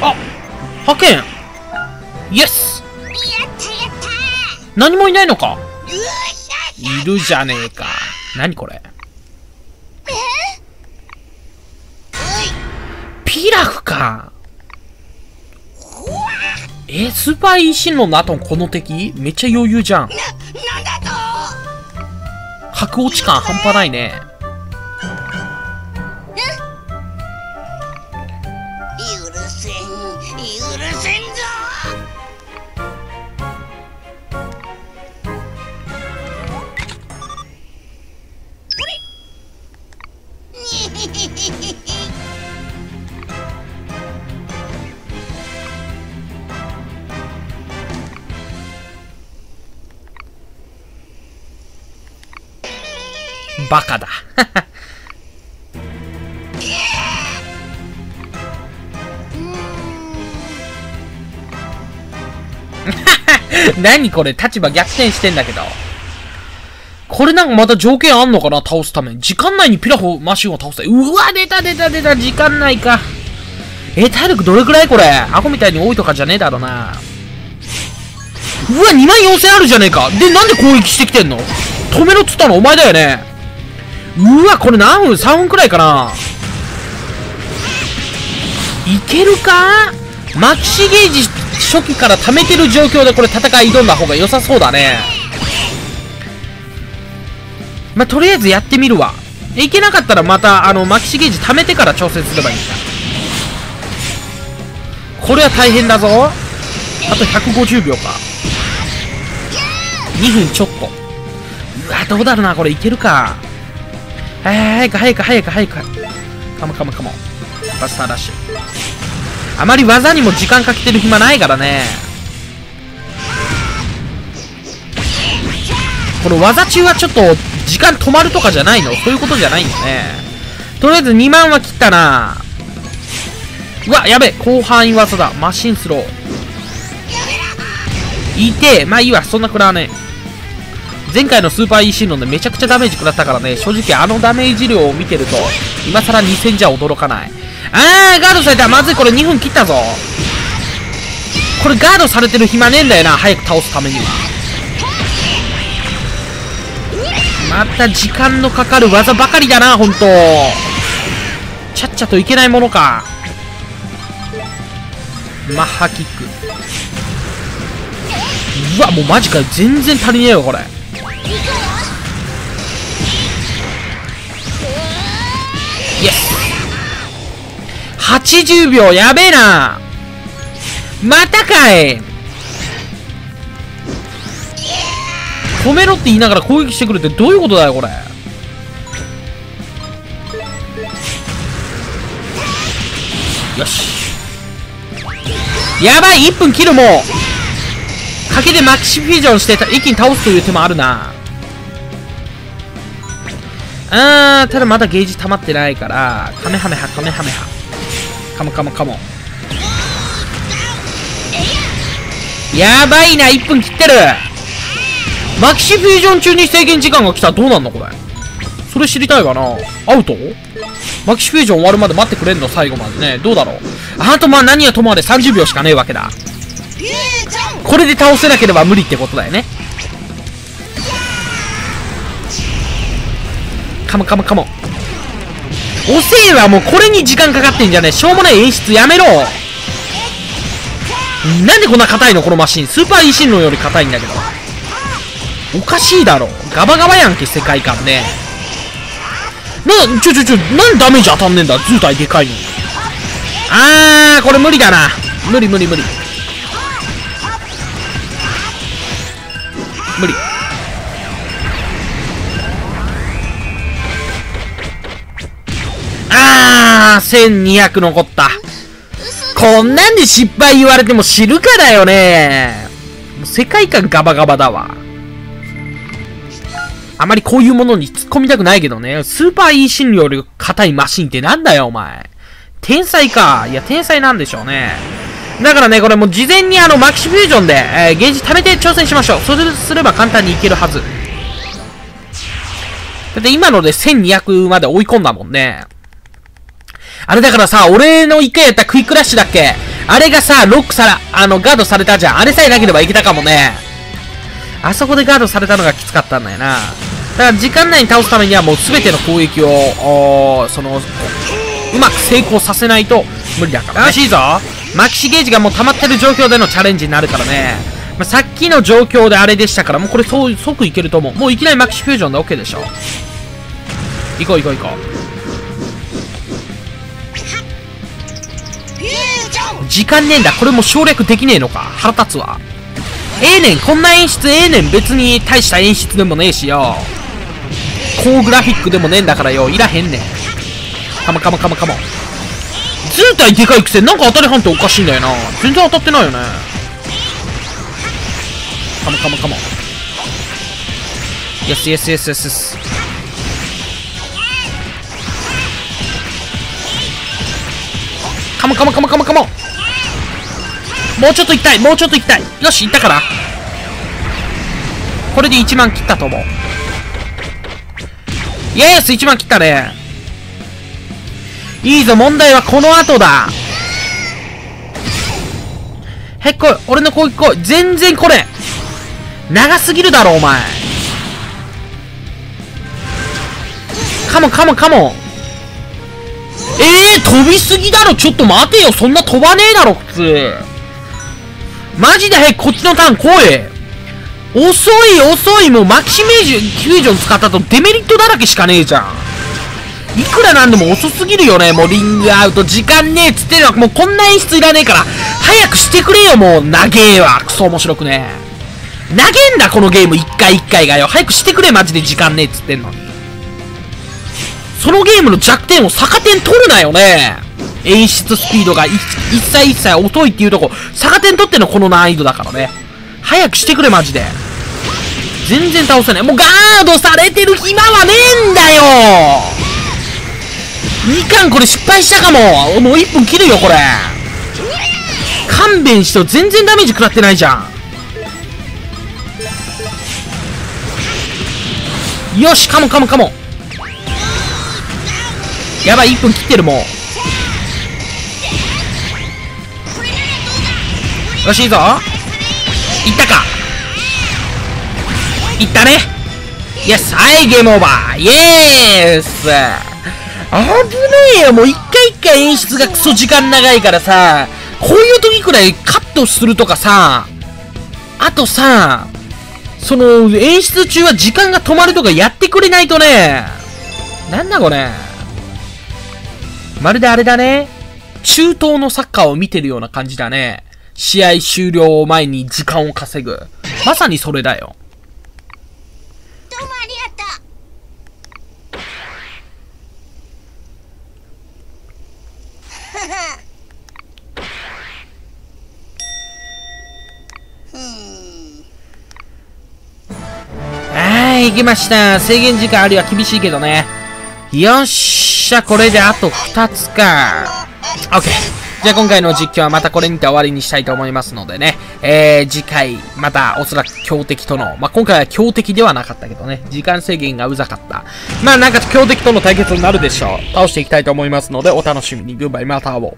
あ派遣イエスやったやった何もいないのかいるじゃねえか。何これピラフか。え、スーパーイーシンの後のこの敵？めっちゃ余裕じゃん。な、なんだと白落ち感半端ないね。バカだ。何これ立場逆転してんだけど。これなんかまた条件あんのかな倒すために。時間内にピラフマシンを倒せ。うわ、出た出た出た、時間内か。え、体力どれくらいこれ？アホみたいに多いとかじゃねえだろうな。うわ、2万4000あるじゃねえか。で、なんで攻撃してきてんの？止めろっつったのお前だよね。うわ、これ何分 ?3 分くらいかないけるか？マキシゲージ初期から溜めてる状況でこれ戦い挑んだ方が良さそうだね。まあ、とりあえずやってみるわ。いけなかったらまた、あの、マキシゲージ溜めてから調整すればいいんだ。これは大変だぞ。あと150秒か。2分ちょっと。うわ、どうだろうな、これいけるか。早く早く早く早く。カモカモカモ。バスターダッシュ。あまり技にも時間かけてる暇ないからね。この技中はちょっと時間止まるとかじゃないの？そういうことじゃないんだね。とりあえず2万は切ったな。うわ、やべ広範囲技だ。マシンスロー。いてえ。まあいいわ。そんな食らわねえ。前回のスーパー E シンロンでめちゃくちゃダメージ食らったからね、正直あのダメージ量を見てると、今更2000じゃ驚かない。あー、ガードされたまずいこれ2分切ったぞこれガードされてる暇ねえんだよな、早く倒すためには。また時間のかかる技ばかりだな、ほんと。ちゃっちゃといけないものか。マッハキック。うわ、もうマジかよ。全然足りねえよ、これ。80秒やべえな。またかい。止めろって言いながら攻撃してくるってどういうことだよこれ。よし。やばい1分切るもう。賭けでマキシフュージョンして一気に倒すという手もあるな。あーただまだゲージ溜まってないからカメハメハカメハメハ。カモカモカモ。やばいな1分切ってる。マキシフュージョン中に制限時間が来た。らどうなんのこれ？それ知りたいわな？アウト？マキシフュージョン終わるまで待ってくれんの最後までね。どうだろう？あとまあ何はともあれ30秒しかねえわけだ。これで倒せなければ無理ってことだよね。カモカモカモおせえはもうこれに時間かかってんじゃねえ。しょうもない演出やめろ。なんでこんな硬いのこのマシン。スーパーイーシンロンより硬いんだけど。おかしいだろ。ガバガバやんけ世界観ね。なちょちょちょなんでダメージ当たんねえんだ。図体でかいの。にあーこれ無理だな。無理無理無理。無理。1200残ったこんなんで失敗言われても知るかだよね世界観ガバガバだわあまりこういうものに突っ込みたくないけどね。スーパー E シンより硬いマシンってなんだよ、お前。天才か。いや、天才なんでしょうね。だからね、これもう事前にあの、マキシフュージョンで、えー、ゲージ貯めて挑戦しましょう。それすれば簡単にいけるはず。だって今ので1200まで追い込んだもんね。あれだからさ、俺の一回やったクイックラッシュだっけ？あれがさ、ロックさら、あの、ガードされたじゃん。あれさえなければいけたかもね。あそこでガードされたのがきつかったんだよな。だから時間内に倒すためにはもう全ての攻撃を、その、うまく成功させないと無理だから、ね。らしいぞマキシゲージがもう溜まってる状況でのチャレンジになるからね。まあ、さっきの状況であれでしたから、もうこれそう即いけると思う。もういきなりマキシフュージョンで OK でしょ。行こう行こう行こう。時間ねえんだ。これも省略できねえのか。腹立つわ。ええねん。こんな演出ええねん。別に大した演出でもねえしよ。高グラフィックでもねえんだからよ。いらへんねん。カモカモカモカモ。図体でかいくせなんか当たり判定おかしいんだよな。全然当たってないよね。カモカモカモ。よしよしよしよしカモカモカモカモ。もうちょっと行きたいもうちょっと行きたい。よし行ったから。これで1万切ったと思う。イエス1万切ったね。いいぞ問題はこの後だ。へっこい俺の攻撃来い。全然これ長すぎるだろお前。カモカモカモえー、飛びすぎだろ。ちょっと待てよ。そんな飛ばねえだろ普通。マジで？早くこっちのターン。来い遅い遅い。もうマキシメージフュージョン使ったとデメリットだらけしかねえじゃん。いくらなんでも遅すぎるよね。もうリングアウト。時間ねえ。っつってるのもうこんな演出いらねえから。早くしてくれよもう。長えわ。クソ面白くねえ。投げんだこのゲーム。一回一回がよ。早くしてくれマジで。時間ねえ。っつってんのに。そのゲームの弱点を逆点取るなよね演出スピードが一切一切遅いっていうとこ、逆点取ってのこの難易度だからね。早くしてくれ、マジで。全然倒せない。もうガードされてる暇はねえんだよみかんこれ失敗したかももう1分切るよ、これ。勘弁してよ。全然ダメージ食らってないじゃん。よし、カモンカモンカモン。やばい、1分切ってるもう。よしいいぞ。いったか。いったね。イエスはいゲームオーバーイエース危ねえよ。もう一回一回演出がクソ時間長いからさ。こういう時くらいカットするとかさ。あとさその演出中は時間が止まるとかやってくれないとね。なんだこれ。まるであれだね中東のサッカーを見てるような感じだね試合終了を前に時間を稼ぐ。まさにそれだよ。どうもありがとう。はい、行きました。制限時間あるいは厳しいけどね。よっしゃ、これであと2つか。オッケー。じゃあ今回の実況はまたこれにて終わりにしたいと思いますのでね、えー、次回、またおそらく強敵との、まあ、今回は強敵ではなかったけどね、時間制限がうざかった。まあなんか強敵との対決になるでしょう。倒していきたいと思いますので、お楽しみに。グッバイ、また会おう。